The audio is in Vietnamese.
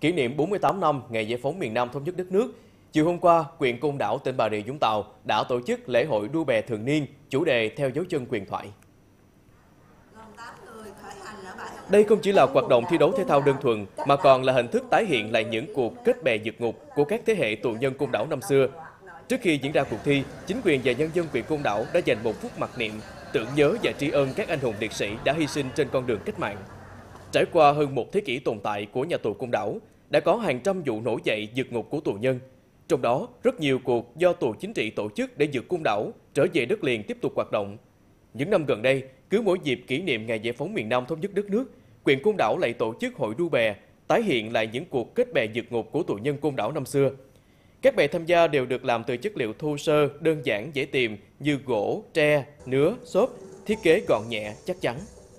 Kỷ niệm 48 năm ngày giải phóng miền Nam thống nhất đất nước, chiều hôm qua, huyện Côn Đảo, tỉnh Bà Rịa Vũng Tàu đã tổ chức lễ hội đua bè thường niên, chủ đề theo dấu chân quyền thoại. Đây không chỉ là hoạt động thi đấu thể thao đơn thuần, mà còn là hình thức tái hiện lại những cuộc kết bè vượt ngục của các thế hệ tù nhân Côn Đảo năm xưa. Trước khi diễn ra cuộc thi, chính quyền và nhân dân huyện Côn Đảo đã dành một phút mặc niệm, tưởng nhớ và tri ân các anh hùng liệt sĩ đã hy sinh trên con đường cách mạng. Trải qua hơn một thế kỷ tồn tại của nhà tù Côn Đảo, đã có hàng trăm vụ nổi dậy vượt ngục của tù nhân. Trong đó, rất nhiều cuộc do tù chính trị tổ chức để vượt Côn Đảo trở về đất liền tiếp tục hoạt động. Những năm gần đây, cứ mỗi dịp kỷ niệm ngày giải phóng miền Nam thống nhất đất nước, quyền Côn Đảo lại tổ chức hội đua bè, tái hiện lại những cuộc kết bè vượt ngục của tù nhân Côn Đảo năm xưa. Các bè tham gia đều được làm từ chất liệu thô sơ, đơn giản, dễ tìm như gỗ, tre, nứa, xốp, thiết kế gọn nhẹ, chắc chắn.